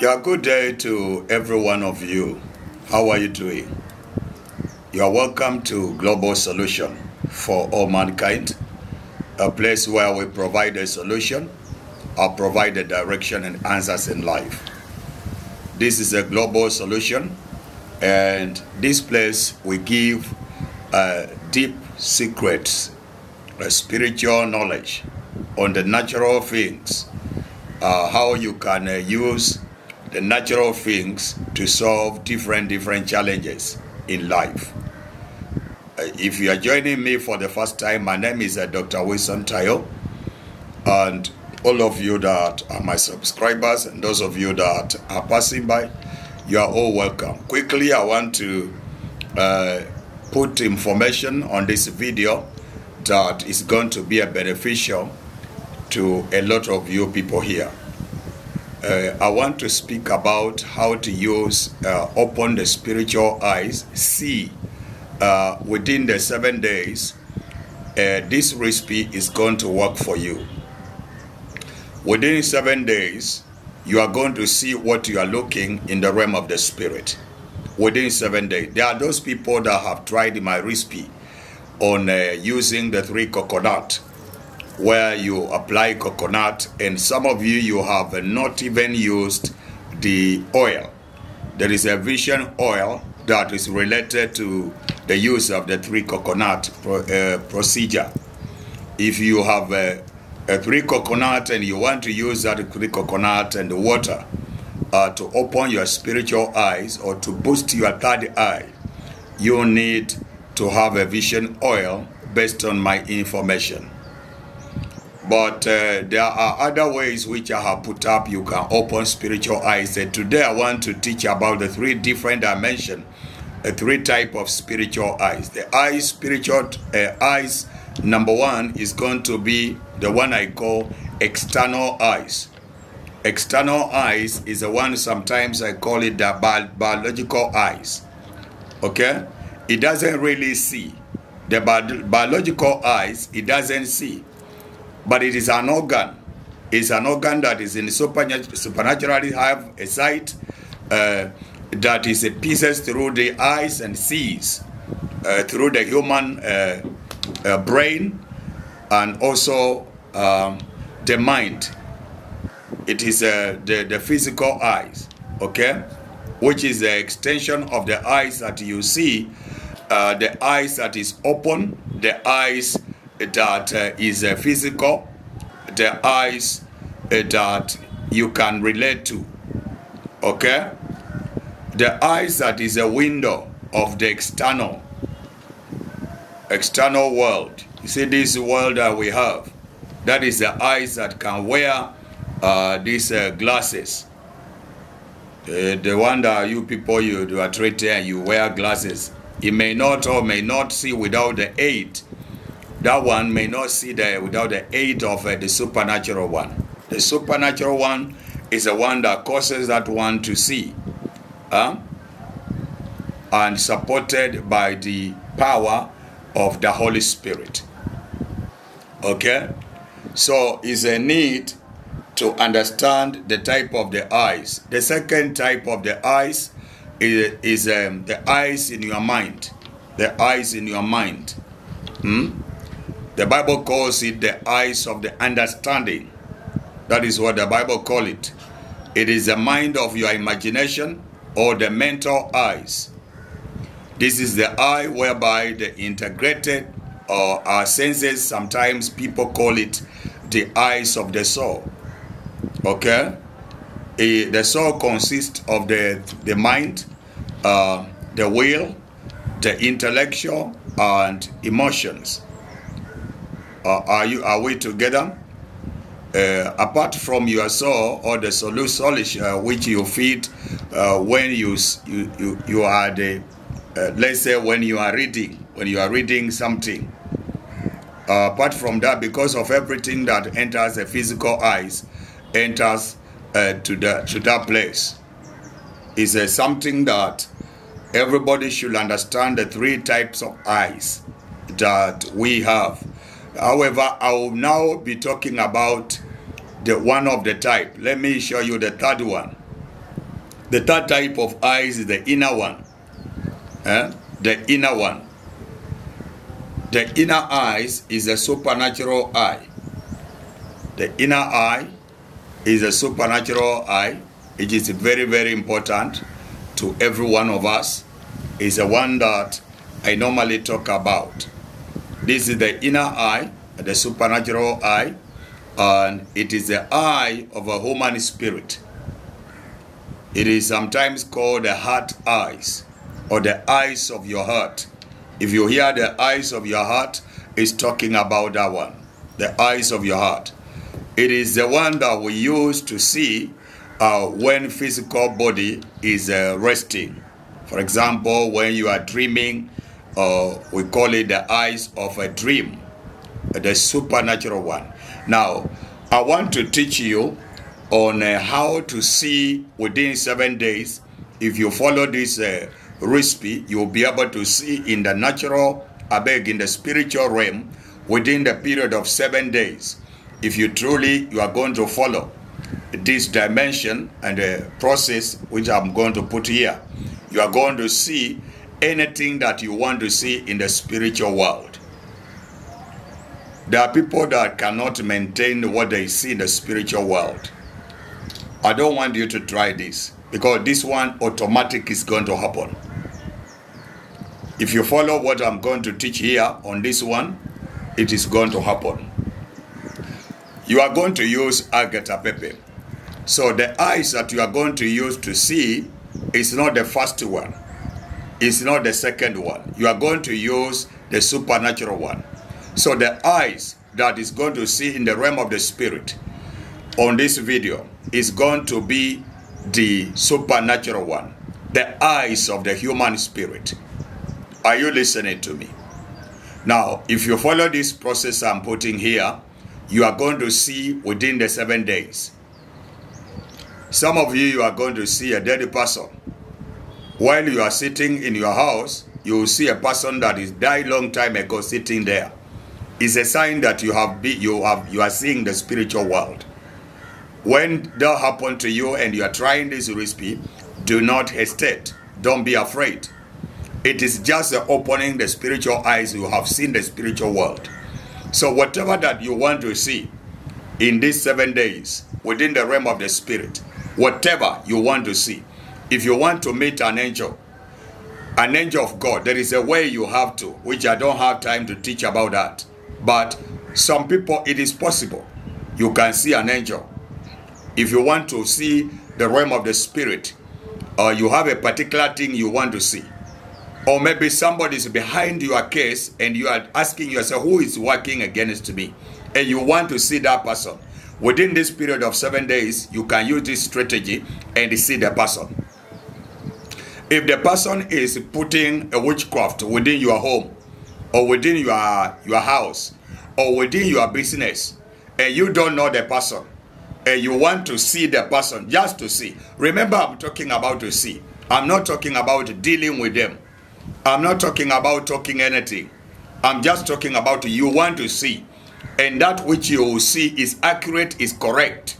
Yeah, good day to every one of you. How are you doing? You are welcome to Global Solution for All Mankind, a place where we provide a solution or provide a direction and answers in life. This is a global solution, and this place we give uh, deep secrets, uh, spiritual knowledge on the natural things, uh, how you can uh, use the natural things to solve different different challenges in life. Uh, if you are joining me for the first time, my name is uh, Dr. Wilson Tayo, and all of you that are my subscribers and those of you that are passing by, you are all welcome. Quickly, I want to uh, put information on this video that is going to be a beneficial to a lot of you people here. Uh, I want to speak about how to use uh, open the spiritual eyes, see uh, within the seven days. Uh, this recipe is going to work for you. Within seven days, you are going to see what you are looking in the realm of the spirit. Within seven days, there are those people that have tried my recipe on uh, using the three coconut where you apply coconut and some of you you have not even used the oil. There is a vision oil that is related to the use of the three coconut pro, uh, procedure. If you have a, a three coconut and you want to use that three coconut and the water uh, to open your spiritual eyes or to boost your third eye you need to have a vision oil based on my information but uh, there are other ways which I have put up. You can open spiritual eyes. And today I want to teach about the three different dimensions, the three type of spiritual eyes. The eyes, spiritual uh, eyes, number one is going to be the one I call external eyes. External eyes is the one sometimes I call it the bi biological eyes. Okay? It doesn't really see. The bi biological eyes, it doesn't see but it is an organ. It's an organ that is in supernaturally have a sight uh, that is a pieces through the eyes and sees uh, through the human uh, uh brain and also um, the mind. It is uh, the, the physical eyes, okay? Which is the extension of the eyes that you see, uh, the eyes that is open, the eyes that is physical, the eyes that you can relate to. Okay? The eyes that is a window of the external, external world. You see this world that we have, that is the eyes that can wear uh, these uh, glasses. Uh, the one that you people you do are treating and you wear glasses. You may not or may not see without the aid that one may not see that without the aid of uh, the supernatural one. The supernatural one is the one that causes that one to see. Huh? And supported by the power of the Holy Spirit. Okay? So is a need to understand the type of the eyes. The second type of the eyes is, is um, the eyes in your mind. The eyes in your mind. Hmm? The Bible calls it the eyes of the understanding. That is what the Bible call it. It is the mind of your imagination or the mental eyes. This is the eye whereby the integrated or our senses, sometimes people call it the eyes of the soul. Okay? The soul consists of the, the mind, uh, the will, the intellectual, and emotions. Uh, are you are we together? Uh, apart from your soul or the solish uh, which you feed uh, when you, you you you are the uh, let's say when you are reading when you are reading something. Uh, apart from that, because of everything that enters the physical eyes, enters to the to that place, is something that everybody should understand. The three types of eyes that we have However, I will now be talking about the one of the type. Let me show you the third one. The third type of eyes is the inner one. Eh? The inner one. The inner eyes is a supernatural eye. The inner eye is a supernatural eye. It is very, very important to every one of us. It's the one that I normally talk about. This is the inner eye, the supernatural eye, and it is the eye of a human spirit. It is sometimes called the heart eyes or the eyes of your heart. If you hear the eyes of your heart, it's talking about that one, the eyes of your heart. It is the one that we use to see uh, when physical body is uh, resting. For example, when you are dreaming, uh, we call it the eyes of a dream, the supernatural one. Now, I want to teach you on uh, how to see within seven days. If you follow this uh, recipe, you'll be able to see in the natural, I beg, in the spiritual realm within the period of seven days. If you truly, you are going to follow this dimension and the process which I'm going to put here, you are going to see anything that you want to see in the spiritual world. There are people that cannot maintain what they see in the spiritual world. I don't want you to try this because this one automatic is going to happen. If you follow what I'm going to teach here on this one, it is going to happen. You are going to use alligator pepper. So the eyes that you are going to use to see is not the first one. It's not the second one. You are going to use the supernatural one. So the eyes that is going to see in the realm of the spirit on this video is going to be the supernatural one. The eyes of the human spirit. Are you listening to me? Now, if you follow this process I'm putting here, you are going to see within the seven days. Some of you, you are going to see a dead person. While you are sitting in your house, you will see a person that is died long time ago sitting there. It's a sign that you have be, you have you are seeing the spiritual world. When that happen to you and you are trying this recipe, do not hesitate. Don't be afraid. It is just opening the spiritual eyes. You have seen the spiritual world. So whatever that you want to see in these seven days within the realm of the spirit, whatever you want to see, if you want to meet an angel, an angel of God, there is a way you have to, which I don't have time to teach about that. But some people, it is possible. You can see an angel. If you want to see the realm of the spirit, or you have a particular thing you want to see, or maybe somebody is behind your case and you are asking yourself, who is working against me? And you want to see that person. Within this period of seven days, you can use this strategy and see the person. If the person is putting a witchcraft within your home, or within your, your house, or within your business, and you don't know the person, and you want to see the person, just to see. Remember, I'm talking about to see. I'm not talking about dealing with them. I'm not talking about talking anything. I'm just talking about you want to see. And that which you will see is accurate, is correct.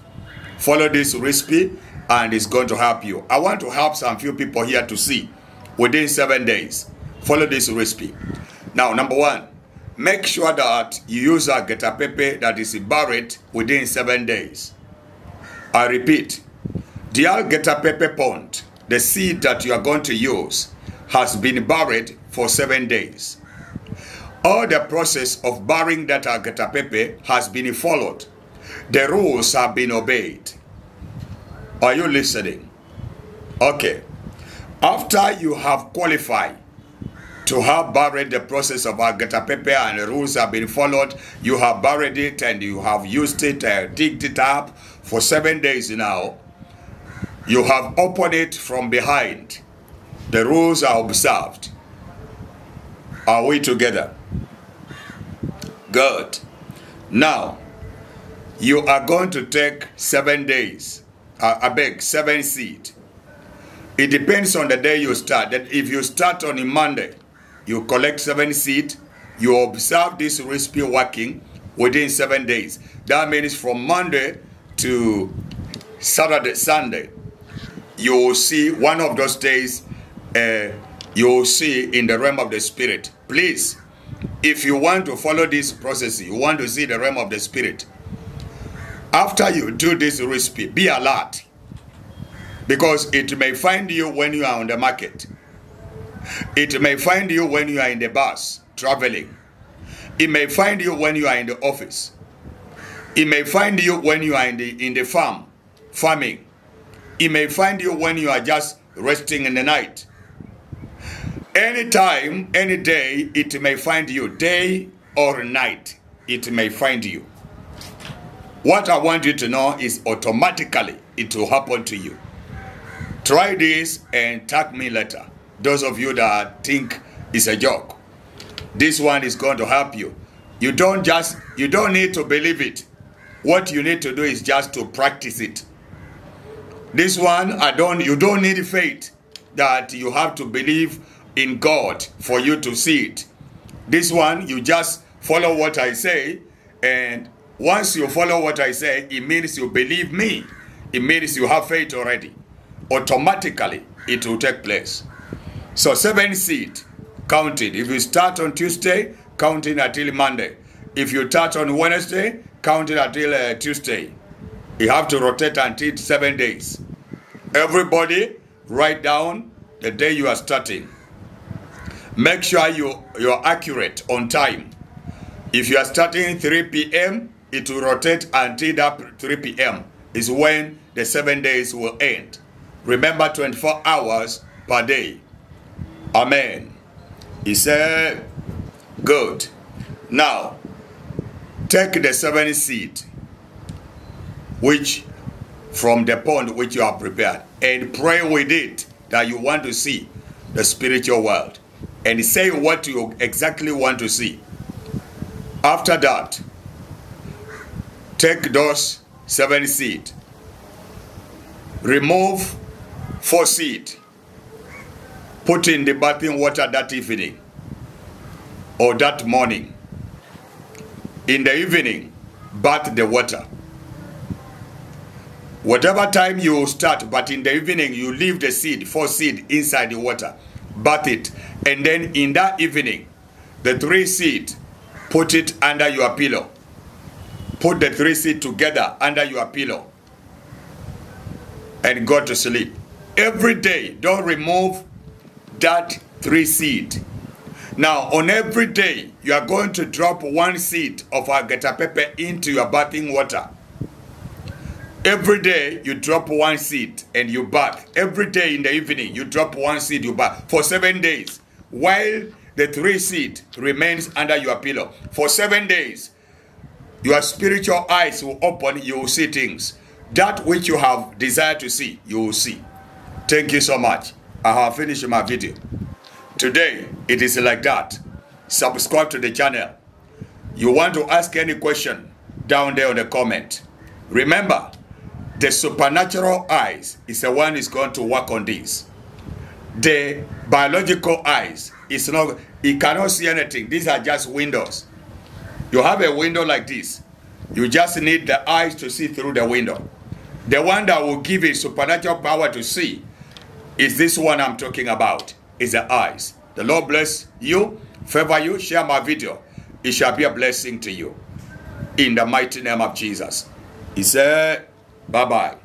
Follow this recipe and it's going to help you. I want to help some few people here to see within seven days. Follow this recipe. Now, number one, make sure that you use a getapepe that is buried within seven days. I repeat, the getapepe pond, the seed that you are going to use, has been buried for seven days. All the process of burying that alligator pepper has been followed. The rules have been obeyed. Are you listening? Okay. After you have qualified to have buried the process of alligator pepper and the rules have been followed, you have buried it and you have used it, uh, digged it up for seven days now. You have opened it from behind the rules are observed. Are we together? Good. Now, you are going to take seven days. I beg, seven seed. It depends on the day you start. That if you start on a Monday, you collect seven seed. You observe this recipe working within seven days. That means from Monday to Saturday, Sunday, you will see one of those days uh, you will see in the realm of the spirit. Please, if you want to follow this process, you want to see the realm of the spirit. After you do this recipe, be alert because it may find you when you are on the market. It may find you when you are in the bus traveling. It may find you when you are in the office. It may find you when you are in the in the farm farming. It may find you when you are just resting in the night. Anytime, any day, it may find you, day or night, it may find you. What I want you to know is automatically it will happen to you. Try this and tag me later. Those of you that think it's a joke. This one is going to help you. You don't just, you don't need to believe it. What you need to do is just to practice it. This one, I don't, you don't need faith that you have to believe in God for you to see it. This one, you just follow what I say, and once you follow what I say, it means you believe me. It means you have faith already. Automatically, it will take place. So seven seed, counted. If you start on Tuesday, counting until Monday. If you start on Wednesday, count it until uh, Tuesday. You have to rotate until seven days. Everybody, write down the day you are starting. Make sure you, you're accurate on time. If you are starting 3 p.m., it will rotate until that 3 p.m. is when the seven days will end. Remember 24 hours per day. Amen. He said, Good. Now, take the seven seed, which from the pond which you have prepared, and pray with it that you want to see the spiritual world. And say what you exactly want to see. After that, take those seven seed, remove four seed, put in the bathing water that evening or that morning. In the evening, bath the water. Whatever time you start, but in the evening you leave the seed, four seed inside the water, bath it, and then in that evening, the three seed, put it under your pillow. Put the three seed together under your pillow and go to sleep. Every day, don't remove that three seed. Now, on every day, you are going to drop one seed of alligator pepper into your bathing water. Every day, you drop one seed and you bath. Every day in the evening, you drop one seed, you bath for seven days. While the three seed remains under your pillow. For seven days, your spiritual eyes will open, you will see things. That which you have desired to see, you will see. Thank you so much. I have finished my video. Today, it is like that. Subscribe to the channel. You want to ask any question down there on the comment. Remember, the supernatural eyes is the one is going to work on this. The biological eyes is not, it cannot see anything. These are just windows. You have a window like this. You just need the eyes to see through the window. The one that will give you supernatural power to see is this one I'm talking about, is the eyes. The Lord bless you, favor you, share my video. It shall be a blessing to you. In the mighty name of Jesus. He said, bye-bye.